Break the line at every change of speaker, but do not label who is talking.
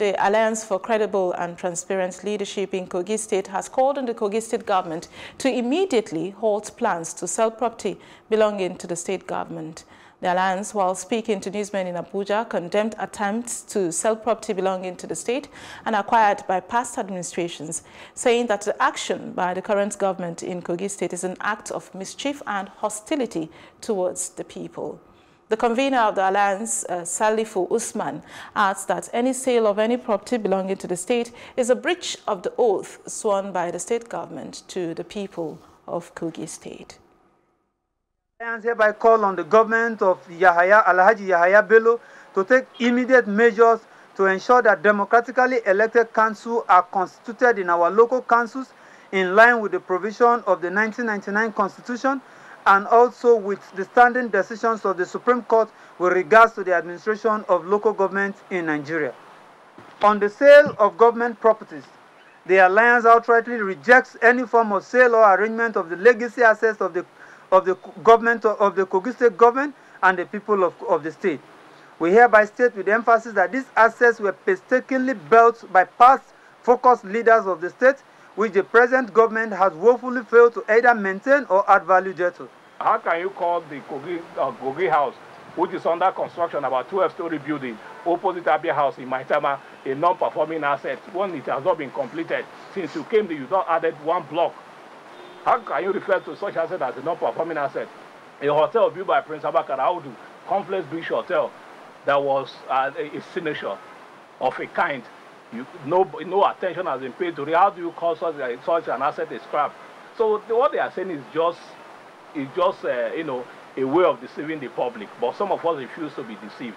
the Alliance for Credible and Transparent Leadership in Kogi State has called on the Kogi State government to immediately halt plans to sell property belonging to the state government. The alliance, while speaking to newsmen in Abuja, condemned attempts to sell property belonging to the state and acquired by past administrations, saying that the action by the current government in Kogi State is an act of mischief and hostility towards the people. The convener of the alliance, uh, Salifu Usman, adds that any sale of any property belonging to the state is a breach of the oath sworn by the state government to the people of Kogi State.
Alliance hereby call on the government of Yahaya, Alhaji Yahaya Bello to take immediate measures to ensure that democratically elected councils are constituted in our local councils in line with the provision of the 1999 Constitution and also with the standing decisions of the Supreme Court with regards to the administration of local government in Nigeria. On the sale of government properties, the Alliance outrightly rejects any form of sale or arrangement of the legacy assets of the, of the government of the Kogi State government and the people of, of the state. We hereby state with emphasis that these assets were painstakingly built by past focused leaders of the state which the present government has woefully failed to either maintain or add value thereto.
How can you call the Kogi, uh, Kogi House, which is under construction, about 12-story building, opposite Abia House in Maitama, a non-performing asset when it has not been completed? Since you came, you've not added one block. How can you refer to such asset as a non-performing asset? A hotel built by Prince Abakar Audu, Complex Beach Hotel, that was uh, a signature of a kind you, no, no attention has been paid to it. How do you call such, such an asset a scrap? So what they are saying is just, is just uh, you know, a way of deceiving the public. But some of us refuse to be deceived.